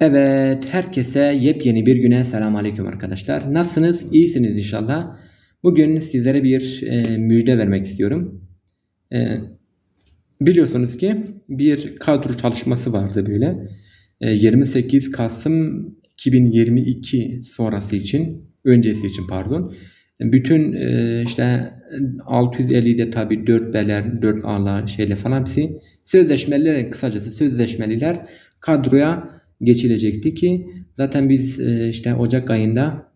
Evet, herkese yepyeni bir güne selam aleyküm arkadaşlar. Nasılsınız? İyisiniz inşallah. Bugün sizlere bir e, müjde vermek istiyorum. E, biliyorsunuz ki bir kadro çalışması vardı böyle. E, 28 Kasım 2022 sonrası için, öncesi için pardon. Bütün e, işte 650'de tabi 4B'ler, 4A'lar şeyle falan hepsi sözleşmeliler kısacası sözleşmeliler kadroya geçilecekti ki zaten biz e, işte Ocak ayında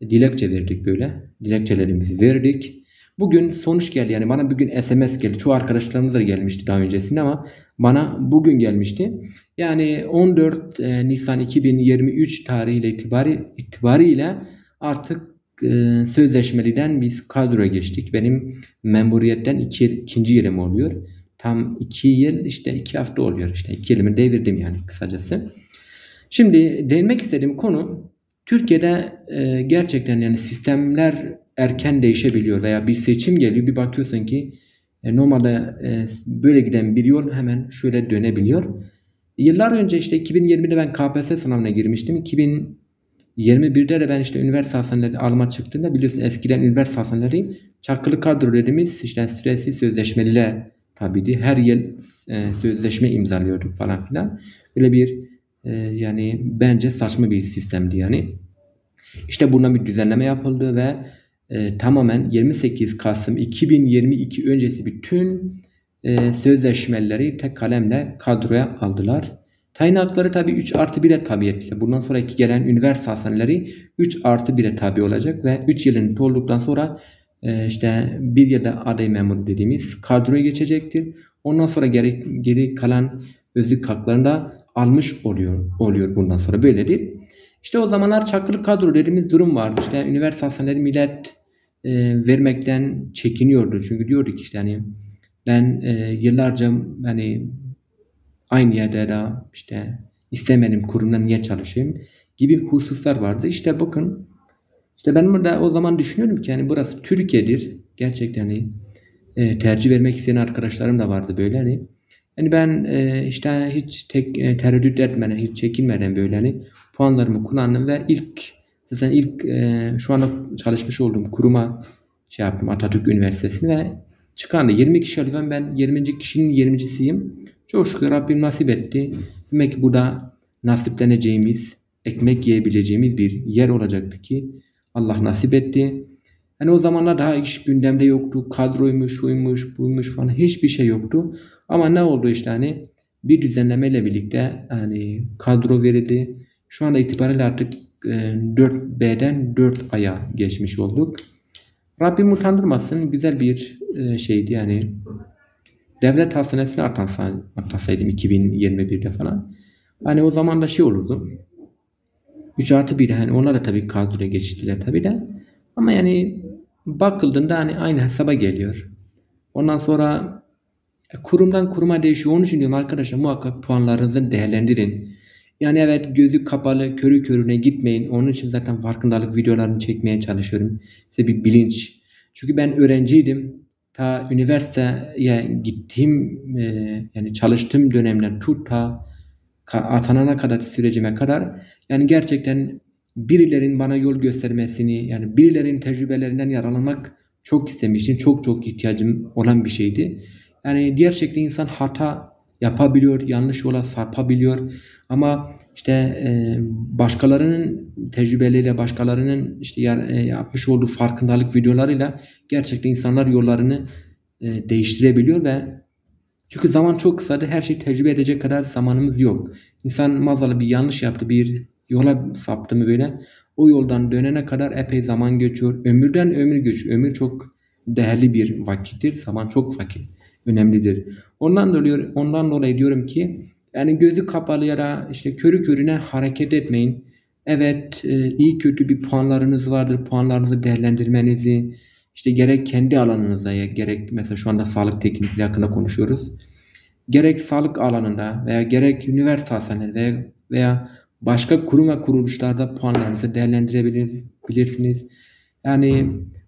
dilekçe verdik böyle. Dilekçelerimizi verdik. Bugün sonuç geldi yani bana bugün SMS geldi. Çoğu arkadaşlarımız da gelmişti daha öncesinde ama bana bugün gelmişti. Yani 14 e, Nisan 2023 tarihiyle itibari, itibariyle artık e, sözleşmeliden biz kadroya geçtik. Benim memuriyetten iki, ikinci yerim oluyor. Tam iki yıl işte iki hafta oluyor işte iki yılımı devirdim yani kısacası. Şimdi değinmek istediğim konu Türkiye'de e, gerçekten yani sistemler erken değişebiliyor veya bir seçim geliyor bir bakıyorsun ki e, normalde e, böyle giden bir yol hemen şöyle dönebiliyor. Yıllar önce işte 2020'de ben KPSS sınavına girmiştim. 2021'de de ben işte üniversite hastaneleri alma çıktığında biliyorsun eskiden üniversite hastaneleri çakılı kadro dediğimiz işte süresi sözleşmeliler tabiydi. Her yıl e, sözleşme imzalıyorduk falan filan. Böyle bir e, yani bence saçma bir sistemdi yani. İşte buna bir düzenleme yapıldı ve e, tamamen 28 Kasım 2022 öncesi bütün e, sözleşmeleri tek kalemle kadroya aldılar. Tayin hakları tabi 3 artı 1'e tabiyetle. Bundan sonraki gelen üniversite hastaneleri 3 artı 1'e tabi olacak ve 3 yılın dolduktan sonra e, işte bir yılda aday memur dediğimiz kadroya geçecektir. Ondan sonra geri, geri kalan özlük haklarında almış oluyor oluyor bundan sonra böyledir. İşte o zamanlar çakılı kadro dediğimiz durum vardı. İşte üniversite hastaneleri millet e, vermekten çekiniyordu. Çünkü diyordu ki işte hani ben e, yıllarca hani aynı yerde de işte istemedim kurumda niye çalışayım gibi hususlar vardı. İşte bakın işte ben burada o zaman düşünüyorum ki yani burası Türkiye'dir. Gerçekten hani e, tercih vermek isteyen arkadaşlarım da vardı böyle hani yani ben e, işte hiç tek e, tereddüt etmeden, hiç çekinmeden böyle hani puanlarımı kullandım ve ilk zaten ilk e, şu anda çalışmış olduğum kuruma şey yaptım Atatürk Üniversitesi'ni ve çıkandı. 20 kişi alıyorum. Ben 20. kişinin 20.siyim. Çok şükür Rabbim nasip etti. Demek ki burada nasipleneceğimiz, ekmek yiyebileceğimiz bir yer olacaktı ki Allah nasip etti. Yani o zamanlar daha iş gündemde yoktu. Kadroymuş, şuymuş, buymuş falan hiçbir şey yoktu. Ama ne oldu işte hani bir düzenlemeyle birlikte hani kadro verildi. Şu anda itibariyle artık 4B'den e, 4A'ya geçmiş olduk. Rabbim utandırmasın güzel bir e, şeydi yani. Devlet hastanesine atansaydım 2021'de falan. Hani o zaman da şey olurdu. 3 artı 1 hani onlar da tabii kadroya geçtiler tabii de. Ama yani bakıldığında hani aynı hesaba geliyor. Ondan sonra kurumdan kuruma değişiyor. Onun için diyorum arkadaşlar muhakkak puanlarınızı değerlendirin. Yani evet gözü kapalı körü körüne gitmeyin. Onun için zaten farkındalık videolarını çekmeye çalışıyorum. Size bir bilinç. Çünkü ben öğrenciydim. Ta üniversiteye gittiğim e, yani çalıştığım dönemden tut ta atanana kadar sürecime kadar yani gerçekten birilerin bana yol göstermesini yani birilerin tecrübelerinden yararlanmak çok istemiştim. Çok çok ihtiyacım olan bir şeydi. Yani diğer şekilde insan hata yapabiliyor, yanlış yola sapabiliyor. Ama işte e, başkalarının tecrübeleriyle, başkalarının işte e, yapmış olduğu farkındalık videolarıyla gerçekten insanlar yollarını e, değiştirebiliyor ve çünkü zaman çok kısadır. Her şeyi tecrübe edecek kadar zamanımız yok. İnsan maazallah bir yanlış yaptı, bir yola saptı mı böyle o yoldan dönene kadar epey zaman geçiyor. Ömürden ömür geçiyor. Ömür çok değerli bir vakittir. Zaman çok vakit önemlidir. Ondan dolayı ondan dolayı diyorum ki yani gözü kapalı ya da işte körü körüne hareket etmeyin. Evet e, iyi kötü bir puanlarınız vardır. Puanlarınızı değerlendirmenizi işte gerek kendi alanınıza ya gerek mesela şu anda sağlık teknikleri hakkında konuşuyoruz. Gerek sağlık alanında veya gerek üniversite hastaneleri veya, veya başka kurum ve kuruluşlarda puanlarınızı değerlendirebilirsiniz. Yani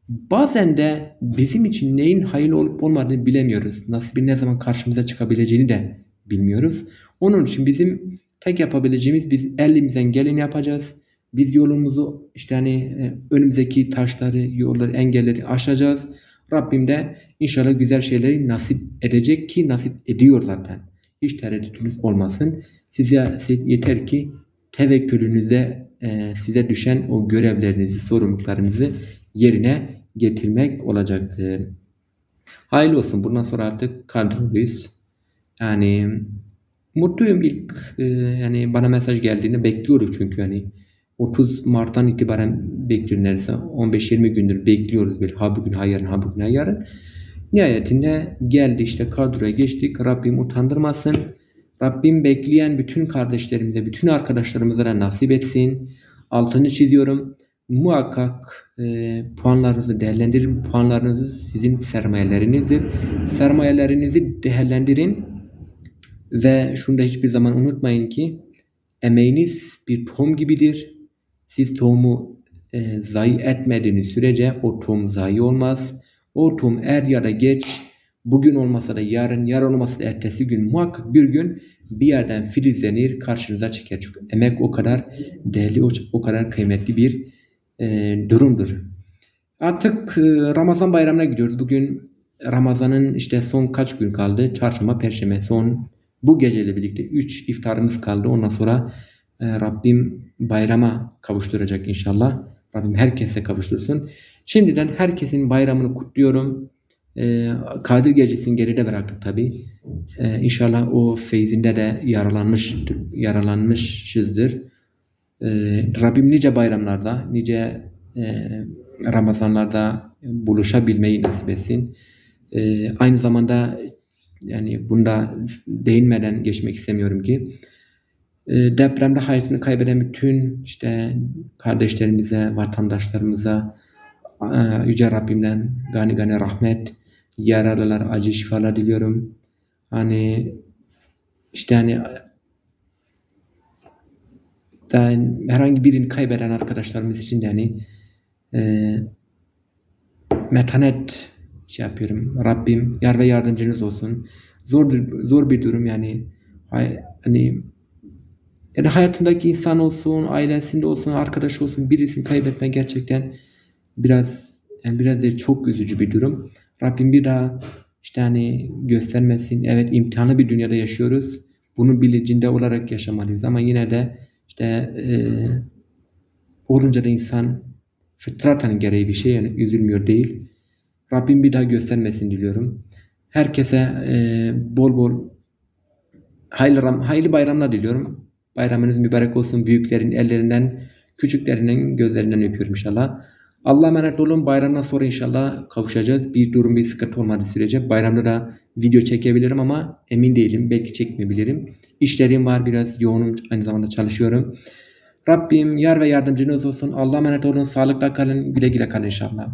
bazen de bizim için neyin hayırlı olup olmadığını bilemiyoruz. Nasibin ne zaman karşımıza çıkabileceğini de bilmiyoruz. Onun için bizim tek yapabileceğimiz biz elimizden geleni yapacağız. Biz yolumuzu işte hani e, önümüzdeki taşları, yolları, engelleri aşacağız. Rabbim de inşallah güzel şeyleri nasip edecek ki nasip ediyor zaten. Hiç tereddütünüz olmasın. Size yeter ki tevekkülünüze e, size düşen o görevlerinizi, sorumluluklarınızı yerine getirmek olacaktır. Hayırlı olsun. Bundan sonra artık kadroluyuz. Yani mutluyum ilk e, yani bana mesaj geldiğinde bekliyoruz çünkü hani 30 Mart'tan itibaren bekliyoruz neredeyse 15-20 gündür bekliyoruz bir ha bugün ha yarın ha bugün ha yarın. Nihayetinde geldi işte kadroya geçtik. Rabbim utandırmasın. Rabbim bekleyen bütün kardeşlerimize, bütün arkadaşlarımıza da nasip etsin. Altını çiziyorum. Muhakkak e, puanlarınızı değerlendirin. Puanlarınız sizin sermayelerinizdir. Sermayelerinizi değerlendirin. Ve şunu da hiçbir zaman unutmayın ki emeğiniz bir tohum gibidir. Siz tohumu e, zayi etmediğiniz sürece o tohum zayi olmaz. O tohum er ya da geç bugün olmasa da yarın, yarın olmasa da ertesi gün muhakkak bir gün bir yerden filizlenir, karşınıza çıkar. Çünkü emek o kadar değerli, o, kadar kıymetli bir e, durumdur. Artık e, Ramazan bayramına gidiyoruz. Bugün Ramazan'ın işte son kaç gün kaldı? Çarşamba, Perşembe son bu geceyle birlikte 3 iftarımız kaldı. Ondan sonra e, Rabbim bayrama kavuşturacak inşallah. Rabbim herkese kavuştursun. Şimdiden herkesin bayramını kutluyorum. E, Kadir gecesini geride bıraktık tabi. E, inşallah o feyzinde de yaralanmış yaralanmışızdır. E, Rabbim nice bayramlarda, nice e, Ramazanlarda buluşabilmeyi nasip etsin. E, aynı zamanda yani bunda değinmeden geçmek istemiyorum ki e, depremde hayatını kaybeden bütün işte kardeşlerimize, vatandaşlarımıza e, Yüce Rabbimden gani gani rahmet, yaralılar acı şifalar diliyorum. Hani işte hani da herhangi birini kaybeden arkadaşlarımız için de hani e, metanet şey yapıyorum. Rabbim yar ve yardımcınız olsun. Zor zor bir durum yani. Hani yani hayatındaki insan olsun, ailesinde olsun, arkadaş olsun birisini kaybetmek gerçekten biraz yani biraz değil çok üzücü bir durum. Rabbim bir daha işte hani göstermesin. Evet imtihanlı bir dünyada yaşıyoruz. Bunun bilincinde olarak yaşamalıyız ama yine de işte e, olunca da insan fıtraten gereği bir şey yani üzülmüyor değil. Rabbim bir daha göstermesin diliyorum. Herkese e, bol bol hayırlı, hayırlı bayramlar diliyorum. Bayramınız mübarek olsun. Büyüklerin ellerinden, küçüklerinin gözlerinden öpüyorum inşallah. Allah'a emanet olun. Bayramdan sonra inşallah kavuşacağız. Bir durum bir sıkıntı olmadığı sürece bayramda da video çekebilirim ama emin değilim. Belki çekmeyebilirim. İşlerim var biraz yoğunum. Aynı zamanda çalışıyorum. Rabbim yar ve yardımcınız olsun. Allah'a emanet olun. Sağlıkla kalın. Güle güle kalın inşallah.